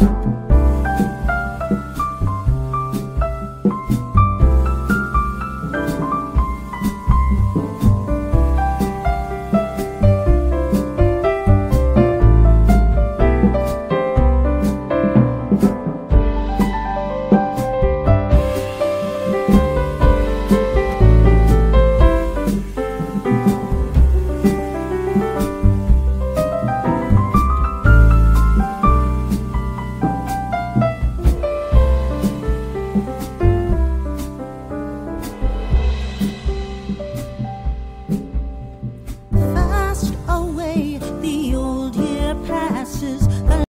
you.